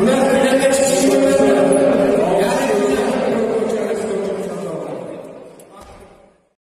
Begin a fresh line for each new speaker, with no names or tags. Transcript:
Let